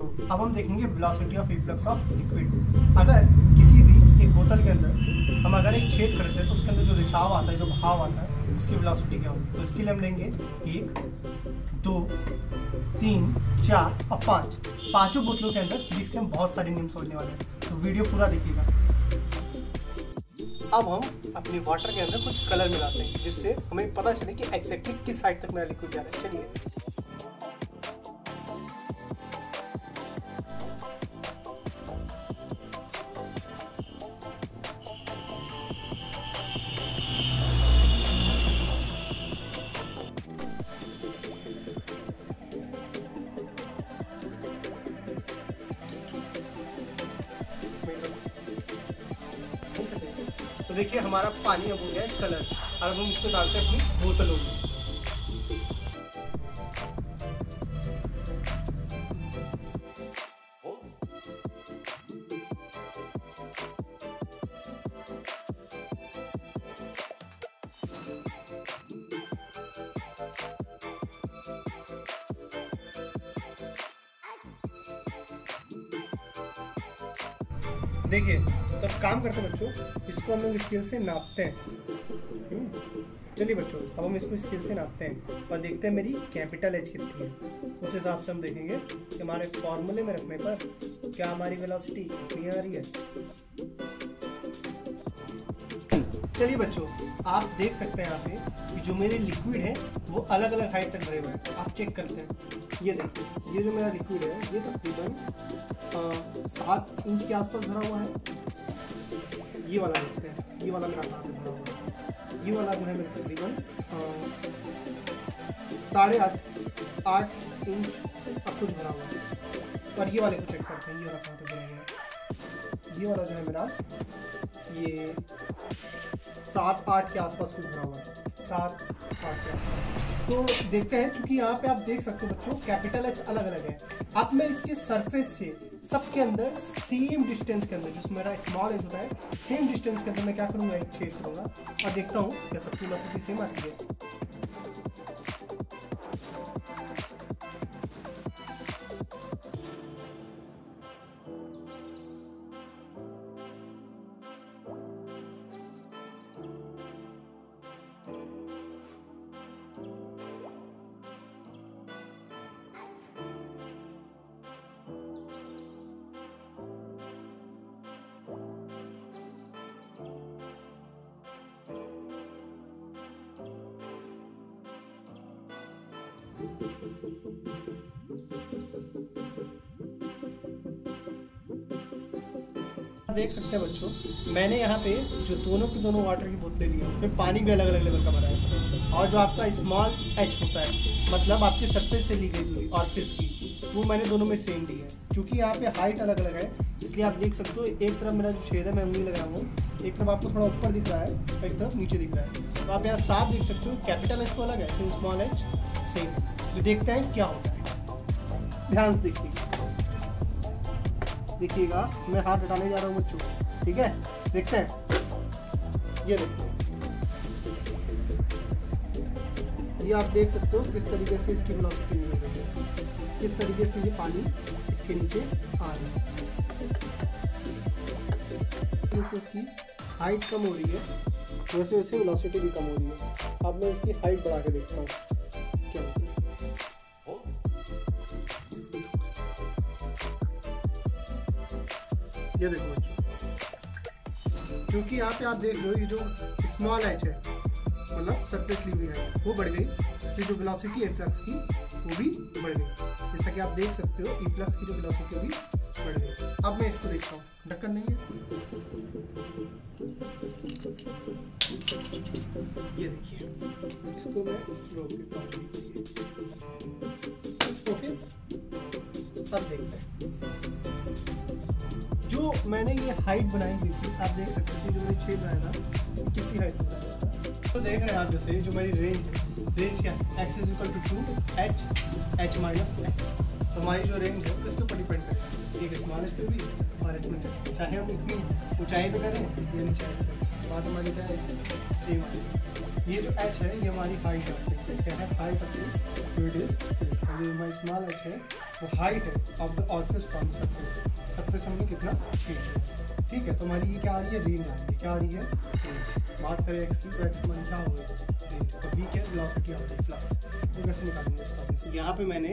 अब हम देखेंगे velocity of efflux of liquid अगर किसी भी एक बोतल के अंदर हम अगर एक छेद करते हैं तो उसके अंदर जो रिसाव आता है, जो भाव आता है, उसकी वेलोसिटी क्या होगी तो इसके लिए हम लेंगे एक, दो, तीन, चार और पाँच। पाँचों बोतलों के अंदर फिजिक्स के हम बहुत सारे नियम समझने वाले हैं। तो वीडियो पूरा देखिएगा। अब हम अपने वाटर के अंदर कुछ कलर मिलाते हैं, जिससे हमें पता चले कि एग्जैक्टली किस साइड तक मेरा लिक्विड जा रहा है। चलिए। देखिए, हमारा पानी अब हो गया कलर। और अब हम इसको डालते हैं अपनी बोतलों में। देखिए तो अब काम करते बच्चों इसको हम लोग स्केल से नापते हैं। हम्म, चलिए बच्चों अब हम इसको स्केल से नापते हैं और देखते हैं मेरी कैपिटल एज कितनी है। उस हिसाब से हम देखेंगे कि हमारे फॉर्मूले में रखने पर क्या हमारी वेलोसिटी कितनी आ रही है। चलिए बच्चों आप देख सकते हैं यहाँ पे कि जो मेरे लिक्विड है वो अलग अलग हाइट तक भरे हुए हैं। आप चेक करते हैं। ये देखिए ये जो मेरा लिक्विड है ये तकरीबन सात इंच के आसपास भरा हुआ है। ये वाला देखते हैं। ये वाला मेरा कहाँ भरा हुआ है। ये वाला जो है मेरे तकरीबन साढ़े आठ आठ इंच अब कुछ भरा हुआ है। और ये वाले को चेक करते हैं, ये वाला तक भरा हुआ है ये वाला जो है मेरा, ये सात आठ के आसपास कुछ भरा हुआ है। सात आठ के आसपास। तो देखते हैं, चूँकि यहाँ पे आप देख सकते हो बच्चों कैपिटल एच अलग अलग है। अब मैं इसके सरफेस से सबके अंदर सेम डिस्टेंस के अंदर, जिसमें मेरा स्मॉल एज होता है सेम डिस्टेंस के अंदर मैं क्या करूँगा, एक छेद करूँगा और देखता हूँ क्या सबकी वेलोसिटी सेम आती है। देख सकते हैं बच्चों, मैंने यहाँ पे जो दोनों की दोनों वाटर की बोतलें ली हैं, उसमें पानी भी अलग अलग लेवल का बनाया है। और जो आपका स्मॉल एच होता है मतलब आपके सरफेस से ली गई दूरी और फ़िश की, वो मैंने दोनों में सेम ली है। क्योंकि यहाँ पे हाइट अलग अलग है, इसलिए आप देख सकते हो, एक तरफ़ मेरा जो छेद है, मैं उंगली लगा हूँ, एक तरफ़ आपको थोड़ा ऊपर दिख रहा है एक तरफ़ नीचे दिख रहा है। तो आप यहाँ साफ़ देख सकते हो कैपिटल एच तो अलग है तो स्मॉल एच सेम तो देखते हैं क्या होता है। ध्यान से देखिए। देखिएगा, मैं हाथ हटाने जा रहा हूँ बच्चों। ठीक है? देखते हैं। ये देखो। ये आप देख सकते हो किस तरीके से इसकी वेलोसिटी हो रही है। किस तरीके से ये पानी इसके नीचे आ रहा है। जैसे इसकी हाइट कम हो रही है, वैसे वैसे वेलोसिटी भी कम हो रही है। अब मैं इसकी हाइट बढ़ा के देखता हूँ। ये देखो बच्चों। क्योंकि यहाँ पे आप देख रहे हो ये जो स्मॉल एच है मतलब सरफेस ली है, वो बढ़ गई। इसलिए जो वेलोसिटी है फ्लक्स की, वो भी बढ़ गई। जैसा कि आप देख सकते हो ई फ्लक्स की जो वेलोसिटी भी बढ़ गई। अब मैं इसको देखता हूँ। ढक्कन देंगे? ये देखिए। इसको मैं रोक देता हूँ। ओके? अब हैं। जो मैंने ये हाइट बनाई हुई थी। आप देख सकते हैं जो मैंने छेद बनाया था, कितनी हाइट बनाया तो देख रहे हैं आप जैसे जो मेरी रेंज है रेंज क्या है? X is equal to two h h minus x तो हमारी जो रेंज है, उसके ऊपर डिपेंड करें एक स्मॉल एच पे भी और इसमें चाहे हम इतनी ऊंचाई पे करें, या नीचे पे करें, बात हमारी क्या है? सेम ये जो एच है, ये हमारी हाइट है। क्या है हाइट इज़ जो हमारी स्मॉल एच है, वो हाइट है of the orifice from surface हमने कितना? ठीक है। तो हमारी ये क्या आ रही है? रेंज आ रही है क्या आ रही है? बात करें एक्स तो एक्स मान क्या हो रेंज तो वी क्या वेलोसिटी आ रही है फ्लक्स तो कैसे निकालेंगे इसका तो यहाँ पे मैंने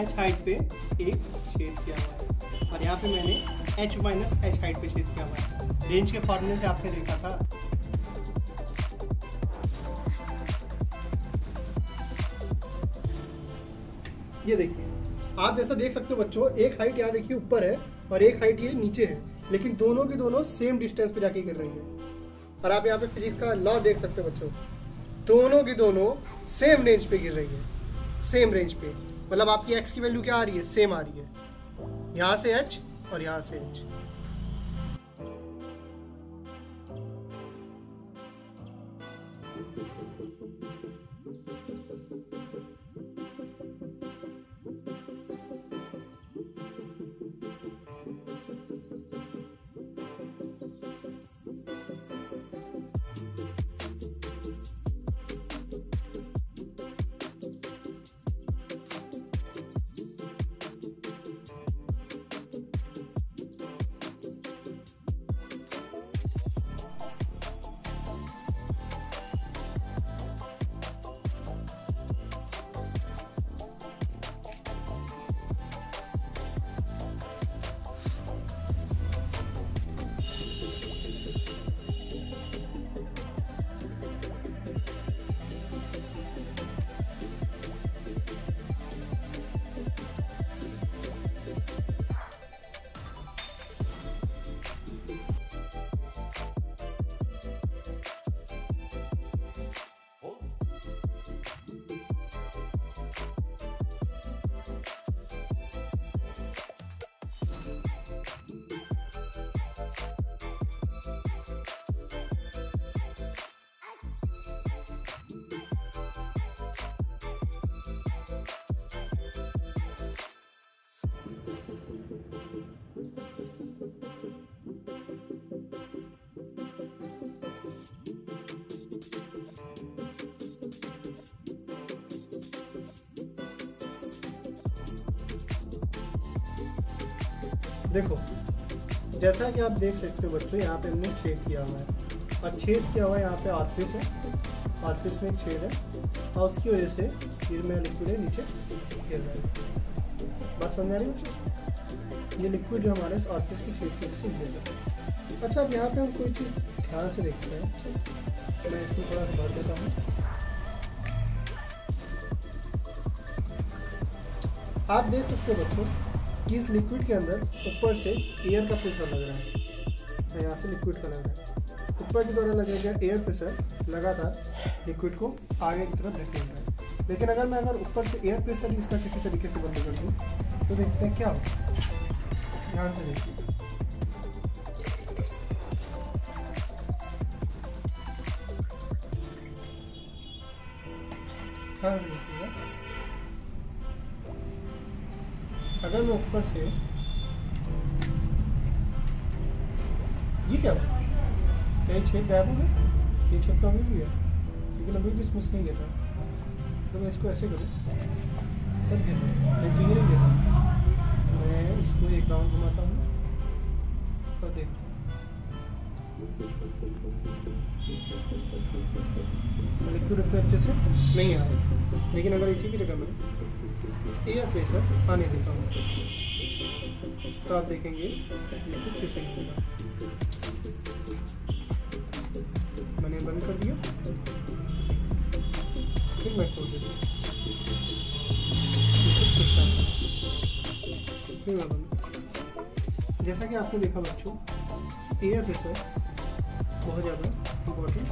एच हाइट पे एक छेद किया हुआ है। और यहाँ पे मैंने एच माइनस एच हाइट पे छेद किया हुआ है। रेंज के फॉर्मूले से आपने देखा था। ये देखिए, आप जैसा देख सकते हो बच्चों, एक हाइट यहाँ देखिए ऊपर है। और एक हाइट ये नीचे है, लेकिन दोनों के दोनों सेम डिस्टेंस पे जाके गिर रही है। और आप यहाँ पे फिजिक्स का लॉ देख सकते हो बच्चों। दोनों की दोनों सेम रेंज पे गिर रही है। सेम रेंज पे। मतलब आपकी एक्स की वैल्यू क्या आ रही है? सेम आ रही है। यहाँ से एच और यहाँ से एच देखो, जैसा कि आप देख सकते हो बच्चों, यहाँ पे हमने छेद किया हुआ है। और छेद किया हुआ है यहाँ पे आर्थिस है। आर्थिस में छेद है। और उसकी वजह से फिर में लिक्विड है, नीचे गिर रहा है बात समझ आ रही बच्चों? ये लिक्विड जो हमारे ऑर्फिस की छेद की वजह से गिर रहा है अच्छा अब यहाँ पे हम कोई चीज़ ध्यान से देखते हैं। मैं इसको थोड़ा सा भर देता हूँ। आप देख सकते हो बच्चों इस लिक्विड के अंदर ऊपर से एयर का प्रेशर लग रहा है। तो यहाँ से लिक्विड का लग रहा है। ऊपर की तरह लगेगा एयर प्रेशर लगातार लिक्विड को आगे की तरफ़ धकेल रहा है। लेकिन अगर मैं अगर ऊपर से एयर प्रेशर इसका किसी तरीके से बंद कर दूँ तो देखते हैं क्या हो ध्यान से देखिए। ध्यान से देखिएगा अगर मैं ऊपर से ये क्या हुआ? क्या ये छेद गायब हो गया? ये छेद तो अभी भी है, लेकिन अभी भी इसमें नहीं गिर तो मैं इसको ऐसे करूँ। तब गिर लेकिन नहीं गिर मैं इसको एक राउंड घुमाता हूँ, और देखता हूँ। लिक्विड अच्छे से? नहीं आ रहा लेकिन अगर इसी की जगह में एयर प्रेशर आने देता हूँ। तो आप देखेंगे लिक्विड प्रेशर मिलेगा मैंने बंद कर दिया। फिर मैं खोल देता हूँ। फिर मैं बंद। जैसा कि आपने देखा बच्चों एयर प्रेशर बहुत ज़्यादा इम्पोर्टेंट